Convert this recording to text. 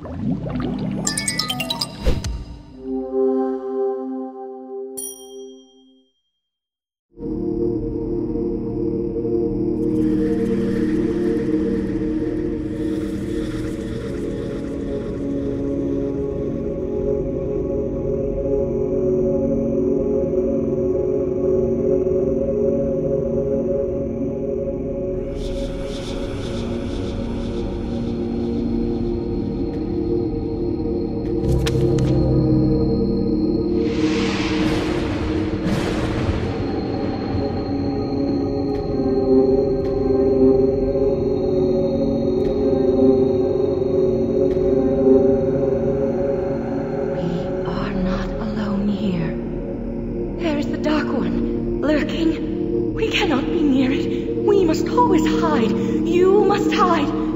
Música Lurking? We cannot be near it. We must always hide. You must hide.